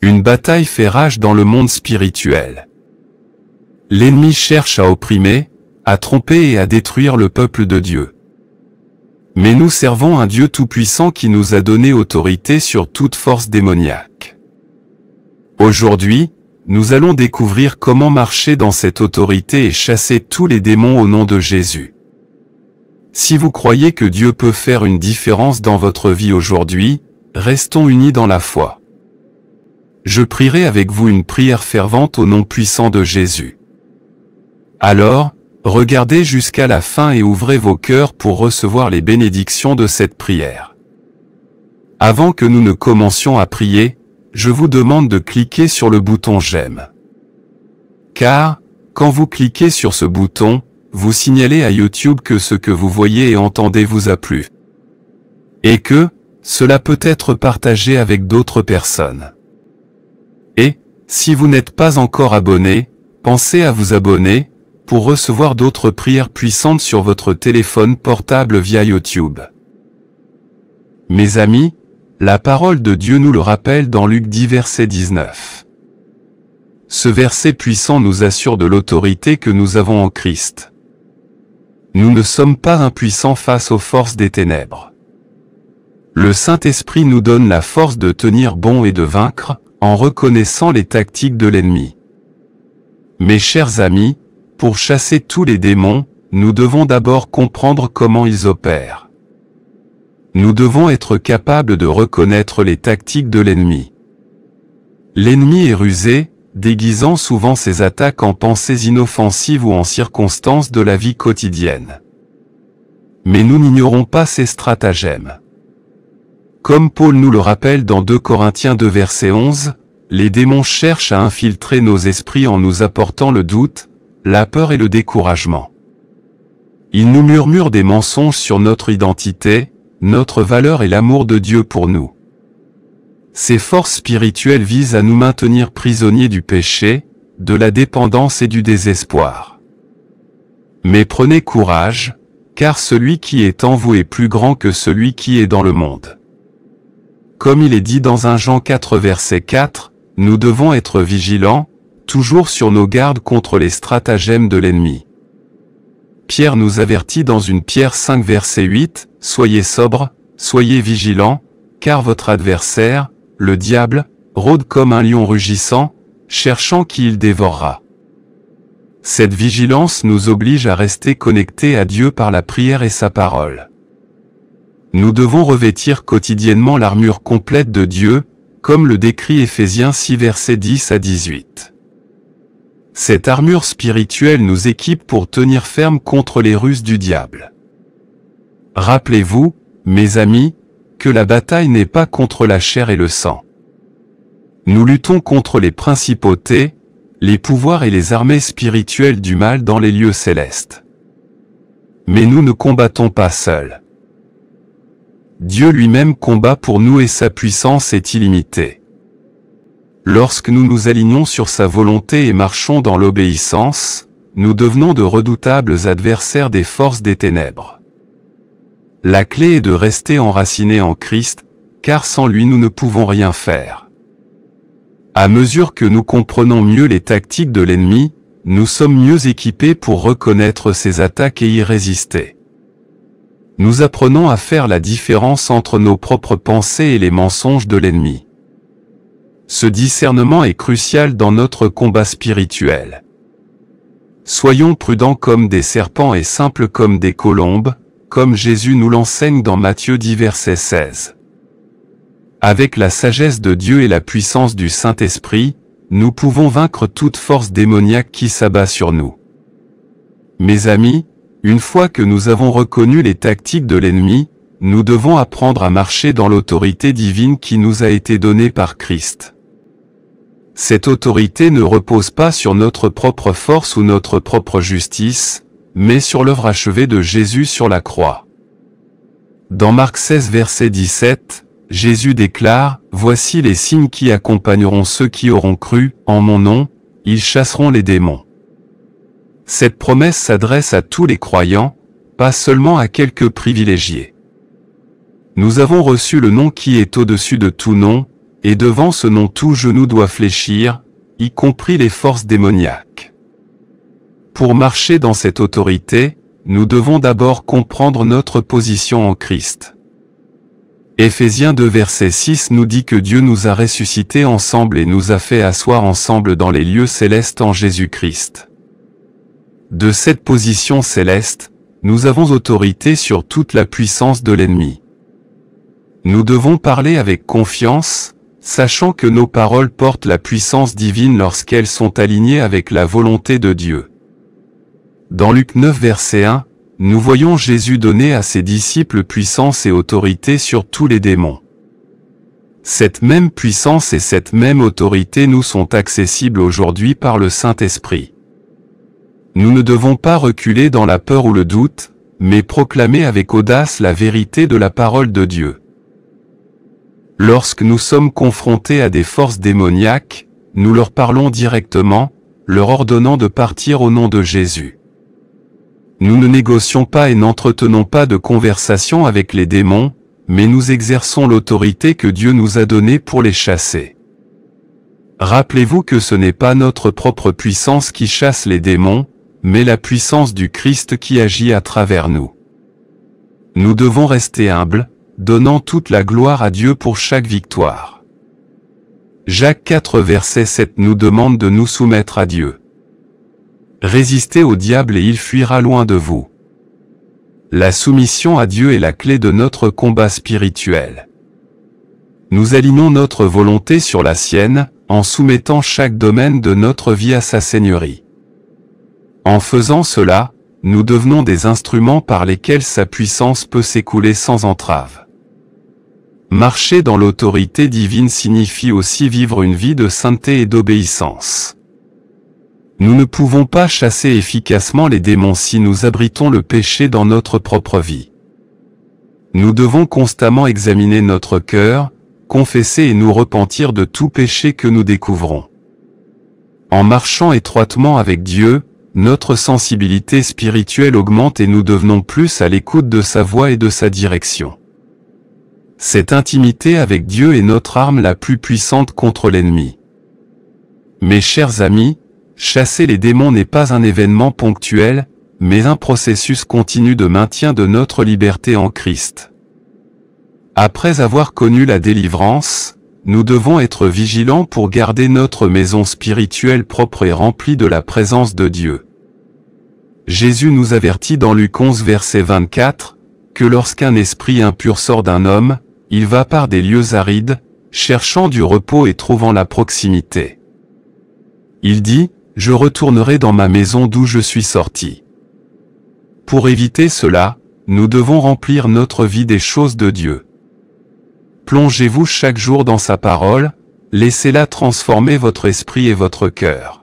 Une bataille fait rage dans le monde spirituel. L'ennemi cherche à opprimer, à tromper et à détruire le peuple de Dieu. Mais nous servons un Dieu tout-puissant qui nous a donné autorité sur toute force démoniaque. Aujourd'hui, nous allons découvrir comment marcher dans cette autorité et chasser tous les démons au nom de Jésus. Si vous croyez que Dieu peut faire une différence dans votre vie aujourd'hui, restons unis dans la foi. Je prierai avec vous une prière fervente au nom puissant de Jésus. Alors, regardez jusqu'à la fin et ouvrez vos cœurs pour recevoir les bénédictions de cette prière. Avant que nous ne commencions à prier, je vous demande de cliquer sur le bouton j'aime. Car, quand vous cliquez sur ce bouton, vous signalez à YouTube que ce que vous voyez et entendez vous a plu. Et que, cela peut être partagé avec d'autres personnes. Si vous n'êtes pas encore abonné, pensez à vous abonner, pour recevoir d'autres prières puissantes sur votre téléphone portable via YouTube. Mes amis, la parole de Dieu nous le rappelle dans Luc 10 verset 19. Ce verset puissant nous assure de l'autorité que nous avons en Christ. Nous ne sommes pas impuissants face aux forces des ténèbres. Le Saint-Esprit nous donne la force de tenir bon et de vaincre, en reconnaissant les tactiques de l'ennemi. Mes chers amis, pour chasser tous les démons, nous devons d'abord comprendre comment ils opèrent. Nous devons être capables de reconnaître les tactiques de l'ennemi. L'ennemi est rusé, déguisant souvent ses attaques en pensées inoffensives ou en circonstances de la vie quotidienne. Mais nous n'ignorons pas ses stratagèmes. Comme Paul nous le rappelle dans 2 Corinthiens 2 verset 11, les démons cherchent à infiltrer nos esprits en nous apportant le doute, la peur et le découragement. Ils nous murmurent des mensonges sur notre identité, notre valeur et l'amour de Dieu pour nous. Ces forces spirituelles visent à nous maintenir prisonniers du péché, de la dépendance et du désespoir. Mais prenez courage, car celui qui est en vous est plus grand que celui qui est dans le monde. Comme il est dit dans un Jean 4 verset 4, nous devons être vigilants, toujours sur nos gardes contre les stratagèmes de l'ennemi. Pierre nous avertit dans une Pierre 5 verset 8, Soyez sobres, soyez vigilants, car votre adversaire, le diable, rôde comme un lion rugissant, cherchant qui il dévorera. Cette vigilance nous oblige à rester connectés à Dieu par la prière et sa parole. Nous devons revêtir quotidiennement l'armure complète de Dieu, comme le décrit Éphésiens 6 versets 10 à 18. Cette armure spirituelle nous équipe pour tenir ferme contre les ruses du diable. Rappelez-vous, mes amis, que la bataille n'est pas contre la chair et le sang. Nous luttons contre les principautés, les pouvoirs et les armées spirituelles du mal dans les lieux célestes. Mais nous ne combattons pas seuls. Dieu lui-même combat pour nous et sa puissance est illimitée. Lorsque nous nous alignons sur sa volonté et marchons dans l'obéissance, nous devenons de redoutables adversaires des forces des ténèbres. La clé est de rester enracinés en Christ, car sans lui nous ne pouvons rien faire. À mesure que nous comprenons mieux les tactiques de l'ennemi, nous sommes mieux équipés pour reconnaître ses attaques et y résister. Nous apprenons à faire la différence entre nos propres pensées et les mensonges de l'ennemi. Ce discernement est crucial dans notre combat spirituel. Soyons prudents comme des serpents et simples comme des colombes, comme Jésus nous l'enseigne dans Matthieu 10 verset 16. Avec la sagesse de Dieu et la puissance du Saint-Esprit, nous pouvons vaincre toute force démoniaque qui s'abat sur nous. Mes amis, une fois que nous avons reconnu les tactiques de l'ennemi, nous devons apprendre à marcher dans l'autorité divine qui nous a été donnée par Christ. Cette autorité ne repose pas sur notre propre force ou notre propre justice, mais sur l'œuvre achevée de Jésus sur la croix. Dans Marc 16 verset 17, Jésus déclare, Voici les signes qui accompagneront ceux qui auront cru, en mon nom, ils chasseront les démons. Cette promesse s'adresse à tous les croyants, pas seulement à quelques privilégiés. Nous avons reçu le nom qui est au-dessus de tout nom, et devant ce nom tout genou doit fléchir, y compris les forces démoniaques. Pour marcher dans cette autorité, nous devons d'abord comprendre notre position en Christ. Éphésiens 2 verset 6 nous dit que Dieu nous a ressuscités ensemble et nous a fait asseoir ensemble dans les lieux célestes en Jésus-Christ. De cette position céleste, nous avons autorité sur toute la puissance de l'ennemi. Nous devons parler avec confiance, sachant que nos paroles portent la puissance divine lorsqu'elles sont alignées avec la volonté de Dieu. Dans Luc 9 verset 1, nous voyons Jésus donner à ses disciples puissance et autorité sur tous les démons. Cette même puissance et cette même autorité nous sont accessibles aujourd'hui par le Saint-Esprit. Nous ne devons pas reculer dans la peur ou le doute, mais proclamer avec audace la vérité de la parole de Dieu. Lorsque nous sommes confrontés à des forces démoniaques, nous leur parlons directement, leur ordonnant de partir au nom de Jésus. Nous ne négocions pas et n'entretenons pas de conversation avec les démons, mais nous exerçons l'autorité que Dieu nous a donnée pour les chasser. Rappelez-vous que ce n'est pas notre propre puissance qui chasse les démons, mais la puissance du Christ qui agit à travers nous. Nous devons rester humbles, donnant toute la gloire à Dieu pour chaque victoire. Jacques 4 verset 7 nous demande de nous soumettre à Dieu. Résistez au diable et il fuira loin de vous. La soumission à Dieu est la clé de notre combat spirituel. Nous alignons notre volonté sur la sienne, en soumettant chaque domaine de notre vie à sa seigneurie. En faisant cela, nous devenons des instruments par lesquels sa puissance peut s'écouler sans entrave. Marcher dans l'autorité divine signifie aussi vivre une vie de sainteté et d'obéissance. Nous ne pouvons pas chasser efficacement les démons si nous abritons le péché dans notre propre vie. Nous devons constamment examiner notre cœur, confesser et nous repentir de tout péché que nous découvrons. En marchant étroitement avec Dieu, notre sensibilité spirituelle augmente et nous devenons plus à l'écoute de sa voix et de sa direction. Cette intimité avec Dieu est notre arme la plus puissante contre l'ennemi. Mes chers amis, chasser les démons n'est pas un événement ponctuel, mais un processus continu de maintien de notre liberté en Christ. Après avoir connu la délivrance, nous devons être vigilants pour garder notre maison spirituelle propre et remplie de la présence de Dieu. Jésus nous avertit dans Luc 11 verset 24, que lorsqu'un esprit impur sort d'un homme, il va par des lieux arides, cherchant du repos et trouvant la proximité. Il dit, je retournerai dans ma maison d'où je suis sorti. Pour éviter cela, nous devons remplir notre vie des choses de Dieu. Plongez-vous chaque jour dans sa parole, laissez-la transformer votre esprit et votre cœur.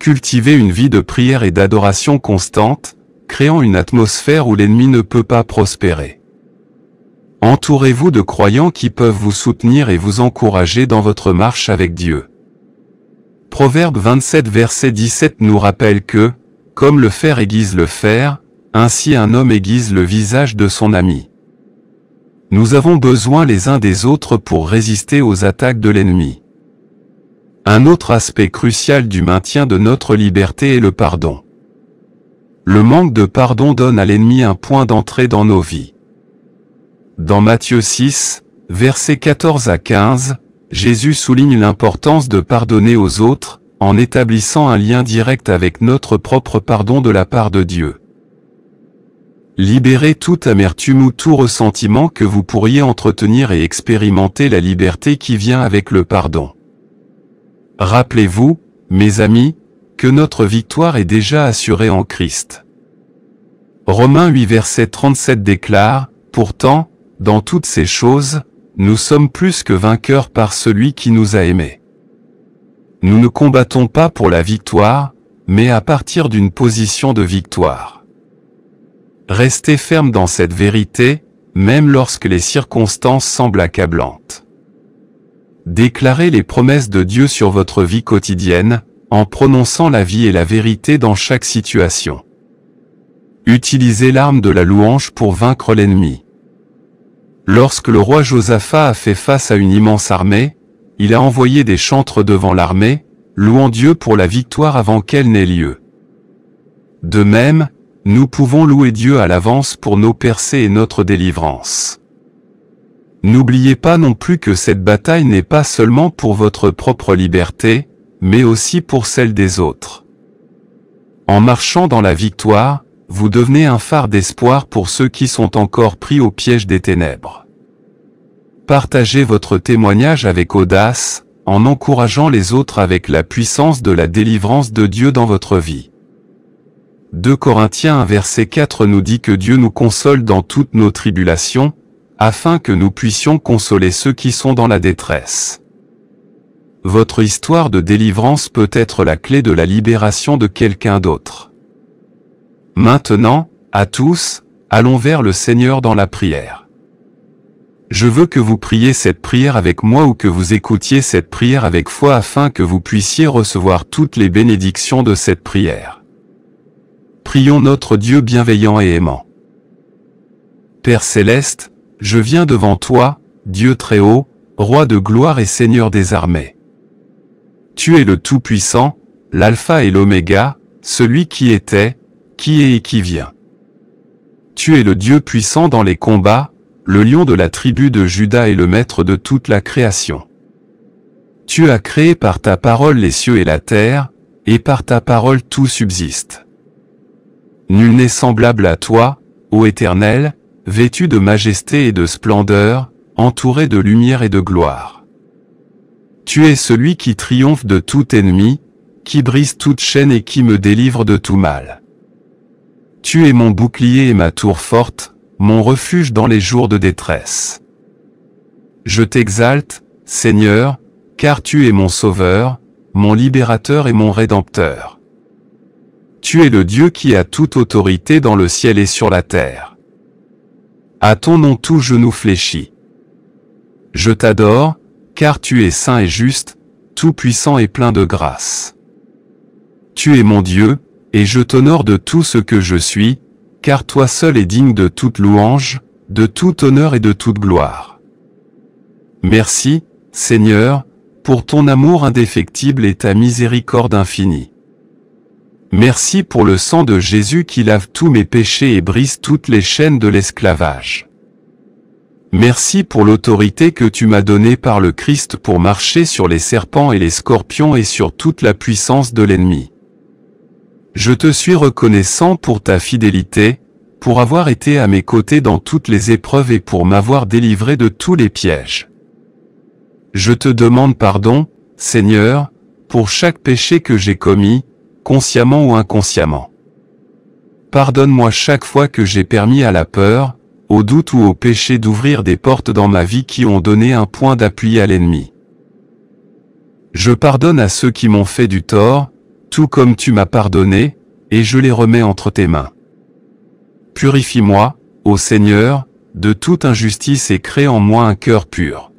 Cultivez une vie de prière et d'adoration constante, créant une atmosphère où l'ennemi ne peut pas prospérer. Entourez-vous de croyants qui peuvent vous soutenir et vous encourager dans votre marche avec Dieu. Proverbe 27 verset 17 nous rappelle que, comme le fer aiguise le fer, ainsi un homme aiguise le visage de son ami. Nous avons besoin les uns des autres pour résister aux attaques de l'ennemi. Un autre aspect crucial du maintien de notre liberté est le pardon. Le manque de pardon donne à l'ennemi un point d'entrée dans nos vies. Dans Matthieu 6, versets 14 à 15, Jésus souligne l'importance de pardonner aux autres, en établissant un lien direct avec notre propre pardon de la part de Dieu. Libérez toute amertume ou tout ressentiment que vous pourriez entretenir et expérimenter la liberté qui vient avec le pardon. Rappelez-vous, mes amis, que notre victoire est déjà assurée en Christ. Romains 8 verset 37 déclare, Pourtant, dans toutes ces choses, nous sommes plus que vainqueurs par celui qui nous a aimés. Nous ne combattons pas pour la victoire, mais à partir d'une position de victoire. Restez ferme dans cette vérité, même lorsque les circonstances semblent accablantes. Déclarez les promesses de Dieu sur votre vie quotidienne, en prononçant la vie et la vérité dans chaque situation. Utilisez l'arme de la louange pour vaincre l'ennemi. Lorsque le roi Josaphat a fait face à une immense armée, il a envoyé des chantres devant l'armée, louant Dieu pour la victoire avant qu'elle n'ait lieu. De même, nous pouvons louer Dieu à l'avance pour nos percées et notre délivrance. N'oubliez pas non plus que cette bataille n'est pas seulement pour votre propre liberté, mais aussi pour celle des autres. En marchant dans la victoire, vous devenez un phare d'espoir pour ceux qui sont encore pris au piège des ténèbres. Partagez votre témoignage avec audace, en encourageant les autres avec la puissance de la délivrance de Dieu dans votre vie. 2 Corinthiens 1 verset 4 nous dit que Dieu nous console dans toutes nos tribulations, afin que nous puissions consoler ceux qui sont dans la détresse. Votre histoire de délivrance peut être la clé de la libération de quelqu'un d'autre. Maintenant, à tous, allons vers le Seigneur dans la prière. Je veux que vous priez cette prière avec moi ou que vous écoutiez cette prière avec foi afin que vous puissiez recevoir toutes les bénédictions de cette prière. Prions notre Dieu bienveillant et aimant. Père céleste, je viens devant toi, Dieu très haut, roi de gloire et Seigneur des armées. Tu es le Tout-Puissant, l'Alpha et l'Oméga, celui qui était, qui est et qui vient. Tu es le Dieu puissant dans les combats, le lion de la tribu de Judas et le maître de toute la création. Tu as créé par ta parole les cieux et la terre, et par ta parole tout subsiste. Nul n'est semblable à toi, ô Éternel, vêtu de majesté et de splendeur, entouré de lumière et de gloire. Tu es celui qui triomphe de tout ennemi, qui brise toute chaîne et qui me délivre de tout mal. Tu es mon bouclier et ma tour forte, mon refuge dans les jours de détresse. Je t'exalte, Seigneur, car tu es mon sauveur, mon libérateur et mon rédempteur. Tu es le Dieu qui a toute autorité dans le ciel et sur la terre. À ton nom tout genou fléchit. Je t'adore, car tu es saint et juste, tout puissant et plein de grâce. Tu es mon Dieu, et je t'honore de tout ce que je suis, car toi seul es digne de toute louange, de tout honneur et de toute gloire. Merci, Seigneur, pour ton amour indéfectible et ta miséricorde infinie. Merci pour le sang de Jésus qui lave tous mes péchés et brise toutes les chaînes de l'esclavage. Merci pour l'autorité que tu m'as donnée par le Christ pour marcher sur les serpents et les scorpions et sur toute la puissance de l'ennemi. Je te suis reconnaissant pour ta fidélité, pour avoir été à mes côtés dans toutes les épreuves et pour m'avoir délivré de tous les pièges. Je te demande pardon, Seigneur, pour chaque péché que j'ai commis, consciemment ou inconsciemment. Pardonne-moi chaque fois que j'ai permis à la peur, au doute ou au péché d'ouvrir des portes dans ma vie qui ont donné un point d'appui à l'ennemi. Je pardonne à ceux qui m'ont fait du tort, tout comme tu m'as pardonné, et je les remets entre tes mains. Purifie-moi, ô Seigneur, de toute injustice et crée en moi un cœur pur.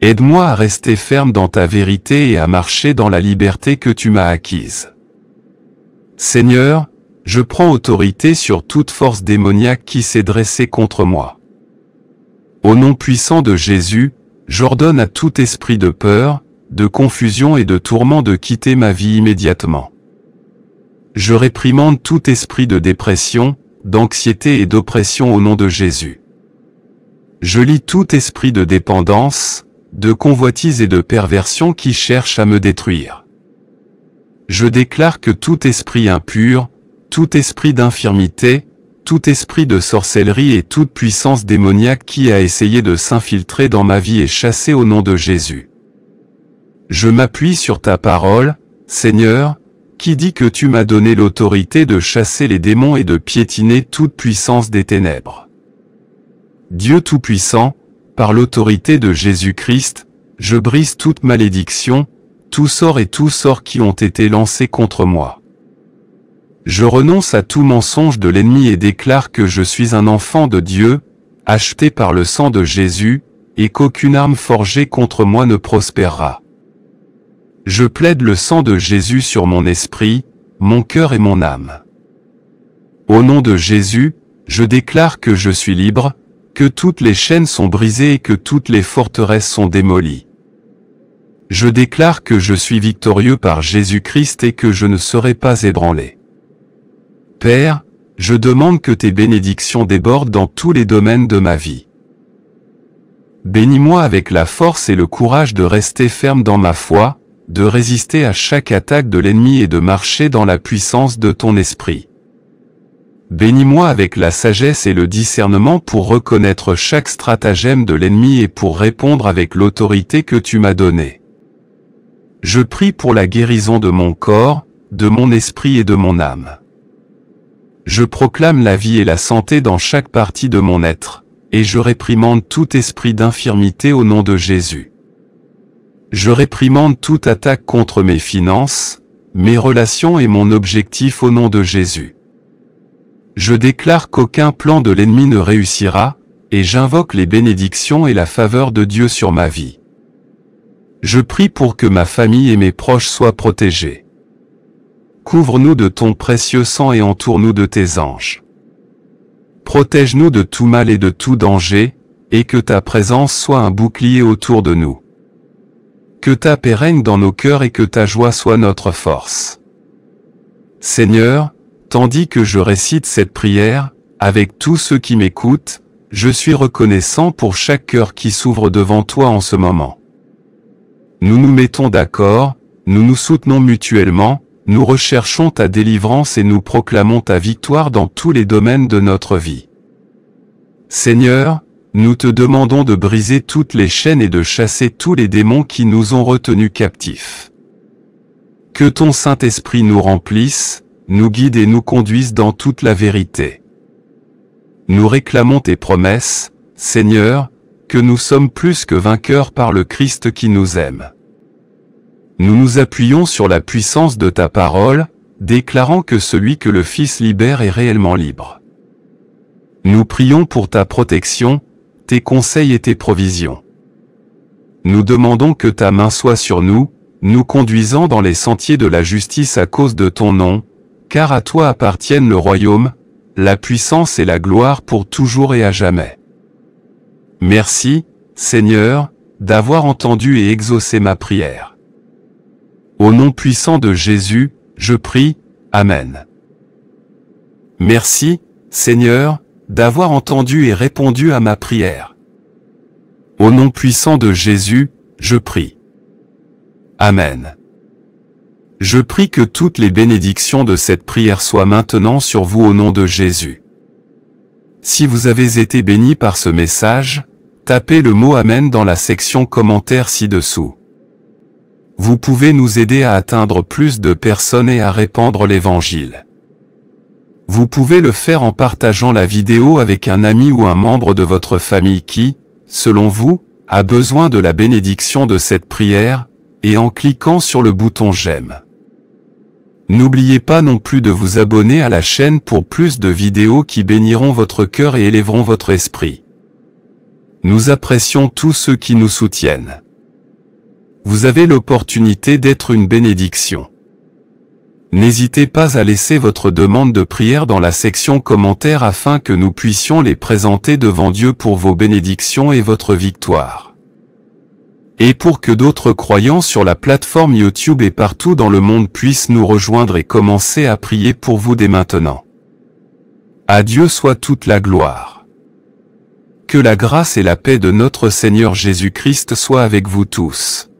Aide-moi à rester ferme dans ta vérité et à marcher dans la liberté que tu m'as acquise. Seigneur, je prends autorité sur toute force démoniaque qui s'est dressée contre moi. Au nom puissant de Jésus, j'ordonne à tout esprit de peur, de confusion et de tourment de quitter ma vie immédiatement. Je réprimande tout esprit de dépression, d'anxiété et d'oppression au nom de Jésus. Je lis tout esprit de dépendance, de convoitise et de perversion qui cherche à me détruire. Je déclare que tout esprit impur, tout esprit d'infirmité, tout esprit de sorcellerie et toute puissance démoniaque qui a essayé de s'infiltrer dans ma vie est chassé au nom de Jésus. Je m'appuie sur ta parole, Seigneur, qui dit que tu m'as donné l'autorité de chasser les démons et de piétiner toute puissance des ténèbres. Dieu Tout-Puissant, par l'autorité de Jésus-Christ, je brise toute malédiction, tout sort et tout sort qui ont été lancés contre moi. Je renonce à tout mensonge de l'ennemi et déclare que je suis un enfant de Dieu, acheté par le sang de Jésus, et qu'aucune arme forgée contre moi ne prospérera. Je plaide le sang de Jésus sur mon esprit, mon cœur et mon âme. Au nom de Jésus, je déclare que je suis libre, que toutes les chaînes sont brisées et que toutes les forteresses sont démolies. Je déclare que je suis victorieux par Jésus-Christ et que je ne serai pas ébranlé. Père, je demande que tes bénédictions débordent dans tous les domaines de ma vie. Bénis-moi avec la force et le courage de rester ferme dans ma foi, de résister à chaque attaque de l'ennemi et de marcher dans la puissance de ton esprit. Bénis-moi avec la sagesse et le discernement pour reconnaître chaque stratagème de l'ennemi et pour répondre avec l'autorité que tu m'as donnée. Je prie pour la guérison de mon corps, de mon esprit et de mon âme. Je proclame la vie et la santé dans chaque partie de mon être et je réprimande tout esprit d'infirmité au nom de Jésus. Je réprimande toute attaque contre mes finances, mes relations et mon objectif au nom de Jésus. Je déclare qu'aucun plan de l'ennemi ne réussira, et j'invoque les bénédictions et la faveur de Dieu sur ma vie. Je prie pour que ma famille et mes proches soient protégés. Couvre-nous de ton précieux sang et entoure-nous de tes anges. Protège-nous de tout mal et de tout danger, et que ta présence soit un bouclier autour de nous. Que ta paix règne dans nos cœurs et que ta joie soit notre force. Seigneur, tandis que je récite cette prière, avec tous ceux qui m'écoutent, je suis reconnaissant pour chaque cœur qui s'ouvre devant toi en ce moment. Nous nous mettons d'accord, nous nous soutenons mutuellement, nous recherchons ta délivrance et nous proclamons ta victoire dans tous les domaines de notre vie. Seigneur, nous te demandons de briser toutes les chaînes et de chasser tous les démons qui nous ont retenus captifs. Que ton Saint-Esprit nous remplisse, nous guide et nous conduise dans toute la vérité. Nous réclamons tes promesses, Seigneur, que nous sommes plus que vainqueurs par le Christ qui nous aime. Nous nous appuyons sur la puissance de ta parole, déclarant que celui que le Fils libère est réellement libre. Nous prions pour ta protection, tes conseils et tes provisions. Nous demandons que ta main soit sur nous, nous conduisant dans les sentiers de la justice à cause de ton nom, car à toi appartiennent le royaume, la puissance et la gloire pour toujours et à jamais. Merci, Seigneur, d'avoir entendu et exaucé ma prière. Au nom puissant de Jésus, je prie, Amen. Merci, Seigneur, d'avoir entendu et répondu à ma prière. Au nom puissant de Jésus, je prie. Amen. Je prie que toutes les bénédictions de cette prière soient maintenant sur vous au nom de Jésus. Si vous avez été béni par ce message, tapez le mot Amen dans la section commentaires ci-dessous. Vous pouvez nous aider à atteindre plus de personnes et à répandre l'Évangile. Vous pouvez le faire en partageant la vidéo avec un ami ou un membre de votre famille qui, selon vous, a besoin de la bénédiction de cette prière, et en cliquant sur le bouton j'aime. N'oubliez pas non plus de vous abonner à la chaîne pour plus de vidéos qui béniront votre cœur et élèveront votre esprit. Nous apprécions tous ceux qui nous soutiennent vous avez l'opportunité d'être une bénédiction. N'hésitez pas à laisser votre demande de prière dans la section commentaires afin que nous puissions les présenter devant Dieu pour vos bénédictions et votre victoire. Et pour que d'autres croyants sur la plateforme YouTube et partout dans le monde puissent nous rejoindre et commencer à prier pour vous dès maintenant. À Dieu soit toute la gloire. Que la grâce et la paix de notre Seigneur Jésus-Christ soient avec vous tous.